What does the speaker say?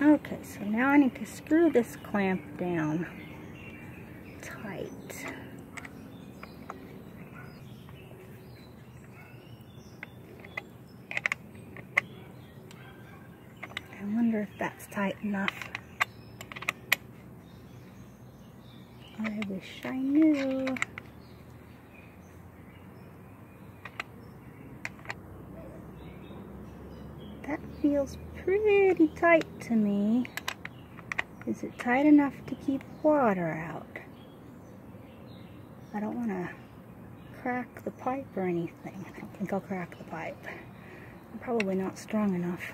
Okay, so now I need to screw this clamp down tight. I wonder if that's tight enough. I wish I knew. That feels pretty tight to me. Is it tight enough to keep water out? I don't want to crack the pipe or anything. I don't think I'll crack the pipe. I'm probably not strong enough.